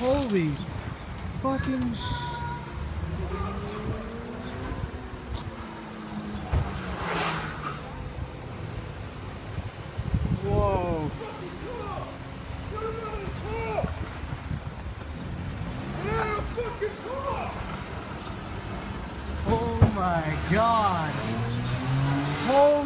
Holy fucking sh- Whoa. Oh my god. Holy